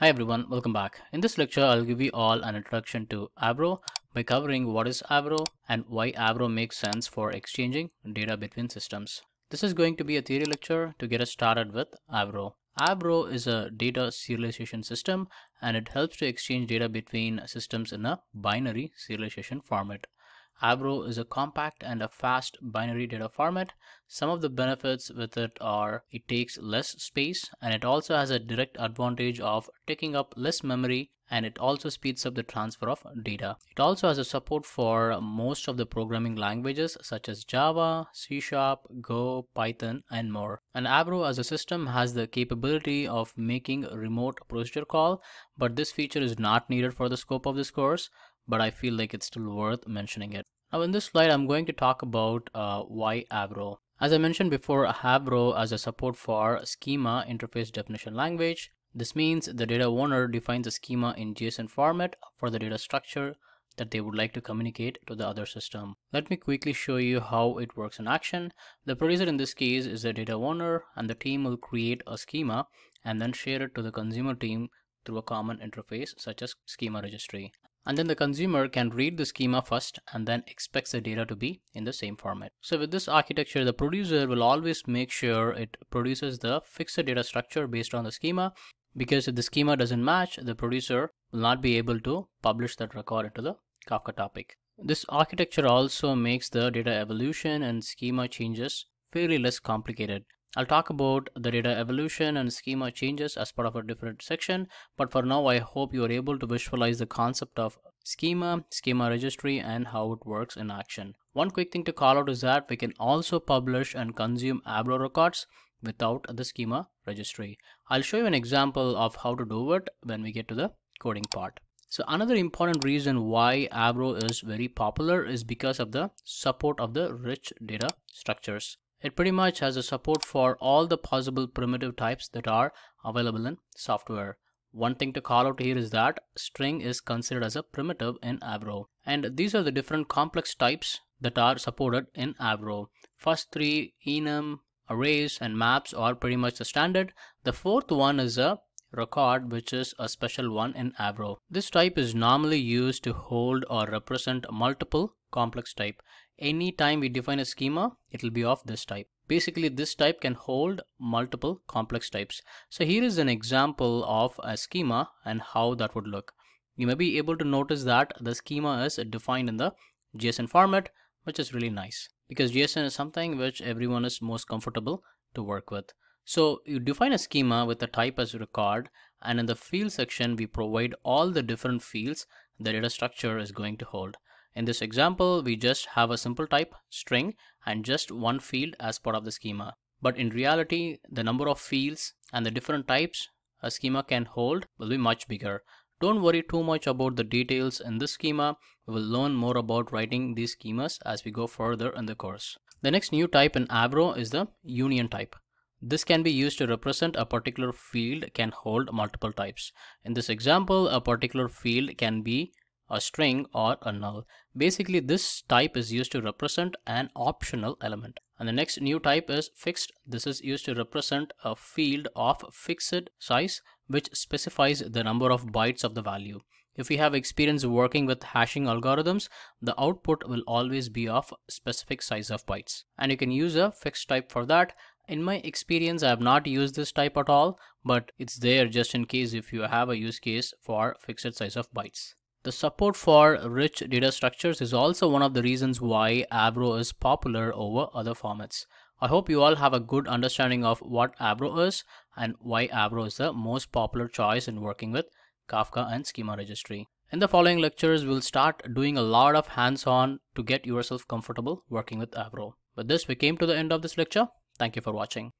Hi everyone, welcome back. In this lecture, I'll give you all an introduction to Avro by covering what is Avro and why Avro makes sense for exchanging data between systems. This is going to be a theory lecture to get us started with Avro. Avro is a data serialization system and it helps to exchange data between systems in a binary serialization format. Avro is a compact and a fast binary data format. Some of the benefits with it are it takes less space and it also has a direct advantage of taking up less memory and it also speeds up the transfer of data. It also has a support for most of the programming languages such as Java, C Sharp, Go, Python, and more. And Avro as a system has the capability of making remote procedure call, but this feature is not needed for the scope of this course but I feel like it's still worth mentioning it. Now in this slide, I'm going to talk about uh, why Avro. As I mentioned before, Avro as a support for schema interface definition language. This means the data owner defines a schema in JSON format for the data structure that they would like to communicate to the other system. Let me quickly show you how it works in action. The producer in this case is the data owner and the team will create a schema and then share it to the consumer team through a common interface such as schema registry and then the consumer can read the schema first and then expects the data to be in the same format. So with this architecture, the producer will always make sure it produces the fixed data structure based on the schema because if the schema doesn't match, the producer will not be able to publish that record into the Kafka topic. This architecture also makes the data evolution and schema changes fairly less complicated. I'll talk about the data evolution and schema changes as part of a different section, but for now I hope you are able to visualize the concept of schema, schema registry and how it works in action. One quick thing to call out is that we can also publish and consume Avro records without the schema registry. I'll show you an example of how to do it when we get to the coding part. So another important reason why Avro is very popular is because of the support of the rich data structures. It pretty much has a support for all the possible primitive types that are available in software. One thing to call out here is that string is considered as a primitive in Avro. And these are the different complex types that are supported in Avro. First three, enum, arrays, and maps are pretty much the standard. The fourth one is a record which is a special one in Avro. This type is normally used to hold or represent multiple complex type. Anytime we define a schema, it will be of this type. Basically, this type can hold multiple complex types. So here is an example of a schema and how that would look. You may be able to notice that the schema is defined in the JSON format, which is really nice because JSON is something which everyone is most comfortable to work with. So you define a schema with the type as record and in the field section we provide all the different fields the data structure is going to hold. In this example, we just have a simple type string and just one field as part of the schema. But in reality, the number of fields and the different types a schema can hold will be much bigger. Don't worry too much about the details in this schema. We will learn more about writing these schemas as we go further in the course. The next new type in Avro is the union type. This can be used to represent a particular field can hold multiple types. In this example, a particular field can be a string or a null. Basically, this type is used to represent an optional element. And the next new type is fixed. This is used to represent a field of fixed size, which specifies the number of bytes of the value. If you have experience working with hashing algorithms, the output will always be of specific size of bytes. And you can use a fixed type for that. In my experience, I have not used this type at all, but it's there just in case if you have a use case for fixed size of bytes. The support for rich data structures is also one of the reasons why Avro is popular over other formats. I hope you all have a good understanding of what Avro is and why Avro is the most popular choice in working with Kafka and Schema Registry. In the following lectures, we'll start doing a lot of hands-on to get yourself comfortable working with Avro. With this, we came to the end of this lecture. Thank you for watching.